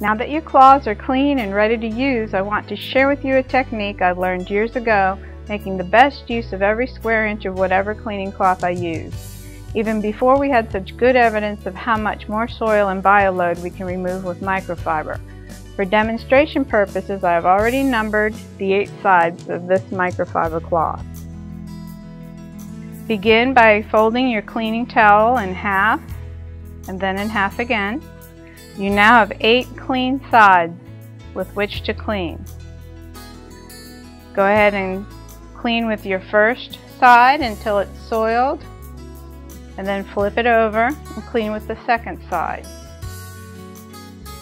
Now that your cloths are clean and ready to use, I want to share with you a technique I learned years ago, making the best use of every square inch of whatever cleaning cloth I use, even before we had such good evidence of how much more soil and bioload we can remove with microfiber. For demonstration purposes, I have already numbered the eight sides of this microfiber cloth. Begin by folding your cleaning towel in half and then in half again. You now have eight clean sides with which to clean. Go ahead and clean with your first side until it's soiled and then flip it over and clean with the second side.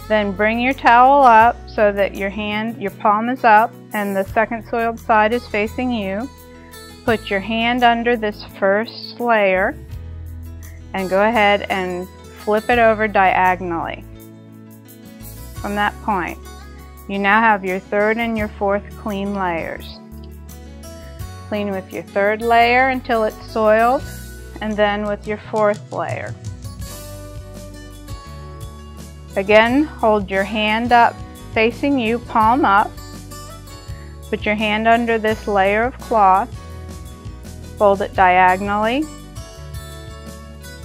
Then bring your towel up so that your hand, your palm is up and the second soiled side is facing you. Put your hand under this first layer and go ahead and flip it over diagonally from that point. You now have your third and your fourth clean layers. Clean with your third layer until it's soiled and then with your fourth layer. Again, hold your hand up facing you, palm up. Put your hand under this layer of cloth. Fold it diagonally.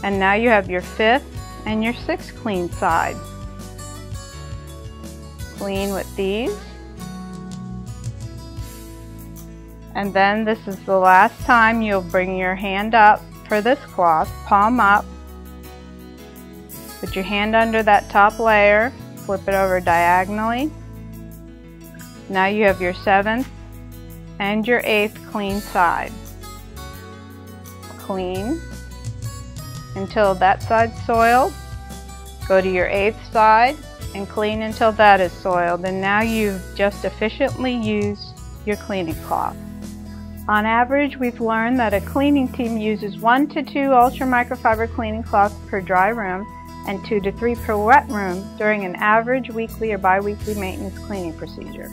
And now you have your fifth and your sixth clean side clean with these. And then this is the last time you'll bring your hand up for this cloth, palm up. Put your hand under that top layer, flip it over diagonally. Now you have your seventh and your eighth clean side. Clean until that side's soiled. Go to your eighth side and clean until that is soiled and now you've just efficiently used your cleaning cloth. On average, we've learned that a cleaning team uses one to two ultra microfiber cleaning cloths per dry room and two to three per wet room during an average weekly or biweekly maintenance cleaning procedure.